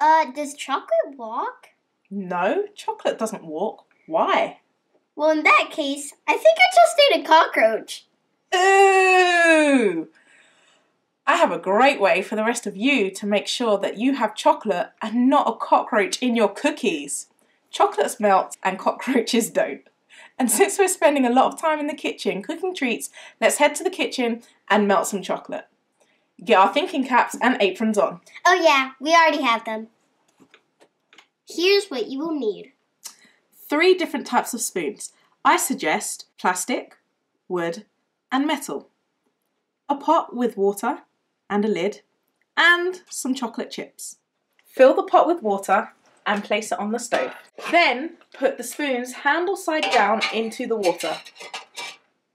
Uh, does chocolate walk? No, chocolate doesn't walk. Why? Well, in that case, I think I just ate a cockroach. Ooh! I have a great way for the rest of you to make sure that you have chocolate and not a cockroach in your cookies. Chocolates melt and cockroaches don't. And since we're spending a lot of time in the kitchen cooking treats, let's head to the kitchen and melt some chocolate. Get our thinking caps and aprons on. Oh, yeah, we already have them. Here's what you will need Three different types of spoons. I suggest plastic, wood, and metal. A pot with water and a lid, and some chocolate chips. Fill the pot with water and place it on the stove. Then put the spoons handle side down into the water.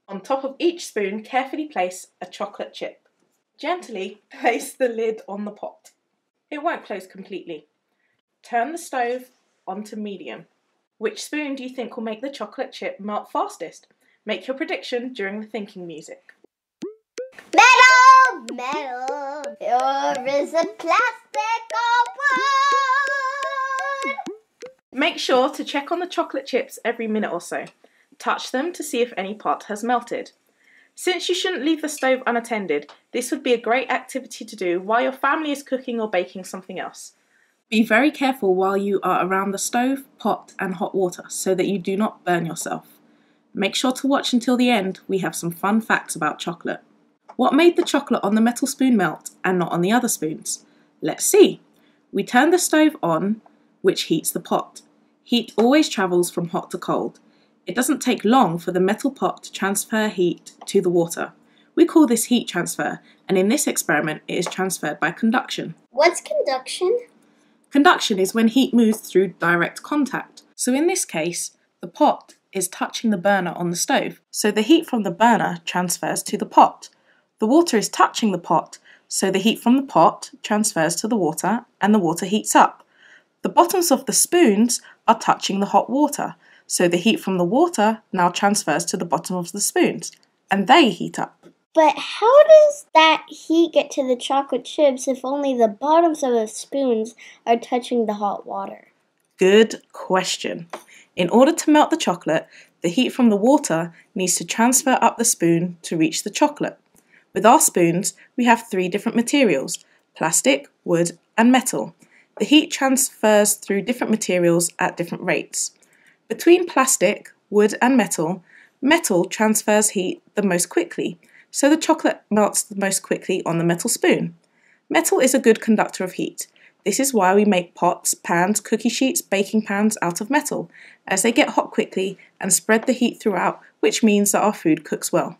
On top of each spoon, carefully place a chocolate chip. Gently place the lid on the pot. It won't close completely. Turn the stove onto medium. Which spoon do you think will make the chocolate chip melt fastest? Make your prediction during the thinking music. Metal, metal, or is it plastic or wood? Make sure to check on the chocolate chips every minute or so. Touch them to see if any part has melted. Since you shouldn't leave the stove unattended, this would be a great activity to do while your family is cooking or baking something else. Be very careful while you are around the stove, pot, and hot water so that you do not burn yourself. Make sure to watch until the end, we have some fun facts about chocolate. What made the chocolate on the metal spoon melt and not on the other spoons? Let's see. We turn the stove on, which heats the pot. Heat always travels from hot to cold. It doesn't take long for the metal pot to transfer heat to the water. We call this heat transfer, and in this experiment, it is transferred by conduction. What's conduction? Conduction is when heat moves through direct contact. So in this case, the pot is touching the burner on the stove, so the heat from the burner transfers to the pot. The water is touching the pot, so the heat from the pot transfers to the water and the water heats up. The bottoms of the spoons are touching the hot water, so the heat from the water now transfers to the bottom of the spoons and they heat up. But how does that heat get to the chocolate chips if only the bottoms of the spoons are touching the hot water? Good question. In order to melt the chocolate, the heat from the water needs to transfer up the spoon to reach the chocolate. With our spoons, we have three different materials plastic, wood, and metal. The heat transfers through different materials at different rates. Between plastic, wood, and metal, metal transfers heat the most quickly, so the chocolate melts the most quickly on the metal spoon. Metal is a good conductor of heat. This is why we make pots, pans, cookie sheets, baking pans out of metal, as they get hot quickly and spread the heat throughout, which means that our food cooks well.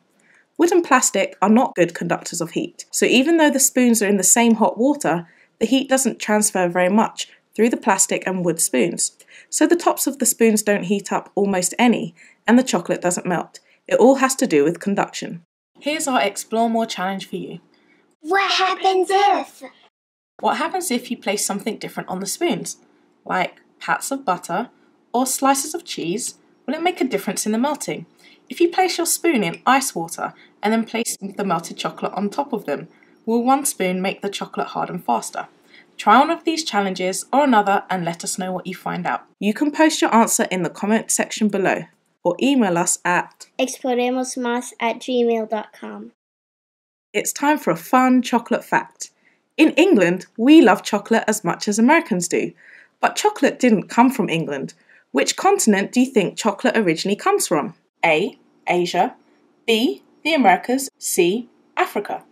Wood and plastic are not good conductors of heat, so even though the spoons are in the same hot water, the heat doesn't transfer very much through the plastic and wood spoons. So the tops of the spoons don't heat up almost any, and the chocolate doesn't melt. It all has to do with conduction. Here's our Explore More challenge for you. What happens if? What happens if you place something different on the spoons, like pats of butter or slices of cheese? Will it make a difference in the melting? If you place your spoon in ice water and then place the melted chocolate on top of them, will one spoon make the chocolate harden faster? Try one of these challenges or another and let us know what you find out. You can post your answer in the comment section below or email us at Exploremosmas at gmail.com. It's time for a fun chocolate fact. In England, we love chocolate as much as Americans do, but chocolate didn't come from England. Which continent do you think chocolate originally comes from? A. Asia, B. The Americas, C. Africa.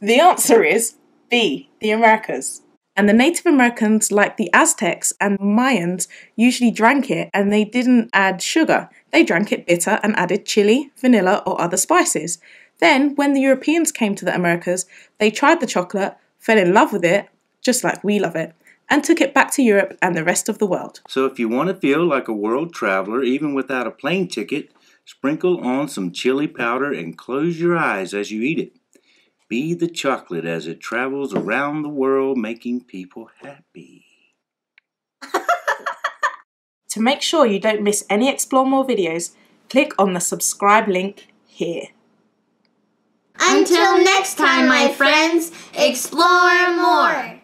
The answer is B. The Americas. And the Native Americans, like the Aztecs and Mayans, usually drank it and they didn't add sugar. They drank it bitter and added chili, vanilla, or other spices. Then, when the Europeans came to the Americas, they tried the chocolate, fell in love with it, just like we love it, and took it back to Europe and the rest of the world. So if you want to feel like a world traveler, even without a plane ticket, Sprinkle on some chili powder and close your eyes as you eat it. Be the chocolate as it travels around the world, making people happy. to make sure you don't miss any Explore More videos, click on the subscribe link here. Until next time, my friends, explore more.